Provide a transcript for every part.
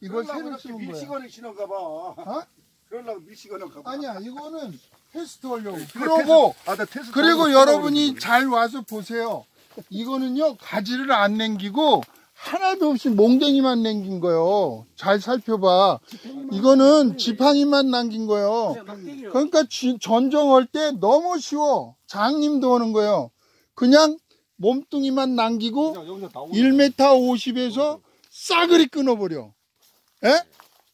이걸 새로 심은 거야. 밀시건을 신은가 봐. 어? 그러려고 밀시건을 가 봐. 아니야, 이거는 테스트 하려고. 그러고 테스트- 아, 나 테스트 그리고 여러분이 잘 와서 보세요. 이거는요, 가지를 안 남기고 하나도 없이 몽댕이만 남긴 거예요. 잘 살펴봐. 이거는 지팡이만 남긴 거예요. 그러니까 지- 전정할 때 너무 쉬워. 장님도 하는 거예요. 그냥 몸뚱이만 남기고 그냥 여기서 나오는 1m 50에서 싸그리 끊어버려. 에?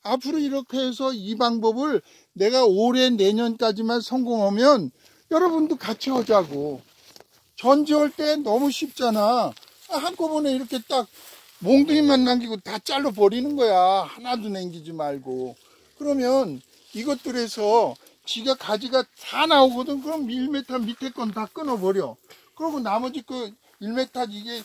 앞으로 이렇게 해서 이 방법을 내가 올해 내년까지만 성공하면 여러분도 같이 하자고. 전지할 때 너무 쉽잖아. 아, 한꺼번에 이렇게 딱 몽둥이만 남기고 다 잘라 버리는 거야. 하나도 남기지 말고. 그러면 이것들에서 지가 가지가 다 나오거든. 그럼 1m 밑에 건 다 끊어버려. 그리고 나머지 그 1m 이게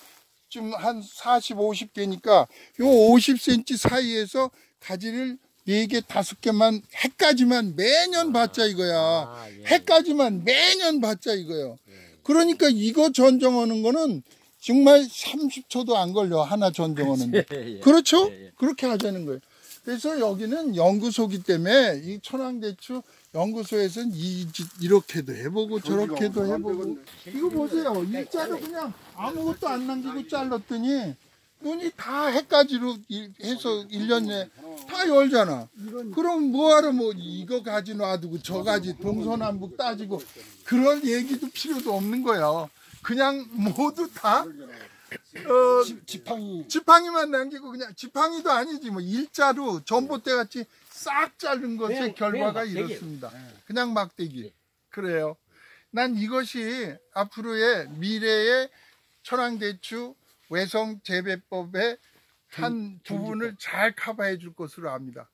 좀한 40, 50 되니까 요 50cm 사이에서 가지를 4개, 5개만 해까지만 매년 받자 이거야. 아, 예. 해까지만 매년 받자 이거예요. 그러니까 이거 전정하는 거는 정말 30초도 안 걸려. 하나 전정하는데. 예, 예. 그렇죠? 예, 예. 그렇게 하자는 거예요. 그래서 여기는 연구소기 때문에 이 천황대추 연구소에서는 이, 이렇게도 해보고 저렇게도 해보고 이거 보세요. 일자로 그냥 아무것도 안 남기고 잘랐더니 눈이 다 해까지로 일- 해서 일년 내에 다 열잖아. 그럼 뭐하러 뭐 이거 가지 놔두고 저 가지 동서남북 따지고 그럴 얘기도 필요도 없는 거예요. 그냥 모두 다 어, 지팡이. 지팡이만 남기고 그냥 지팡이도 아니지 뭐 일자로 전봇대 같이 싹 자른 것의 그냥- 결과가 그냥. 이렇습니다. 그냥 막대기. 그래요. 난 이것이 앞으로의 미래의 천황대추 외성 재배법의 한 부분을 잘 커버해 줄 것으로 압니다.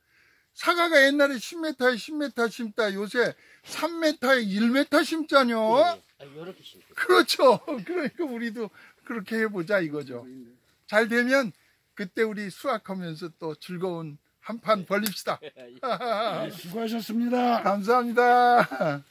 사과가 옛날에 10m에 10m 심다 요새 3m에 1m 심자뇨. 아, 요렇게 심고. 그렇죠. 그러니까 우리도 그렇게 해보자 이거죠. 잘 되면 그때 우리 수학하면서 또 즐거운 한판 벌립시다. 수고하셨습니다. 감사합니다.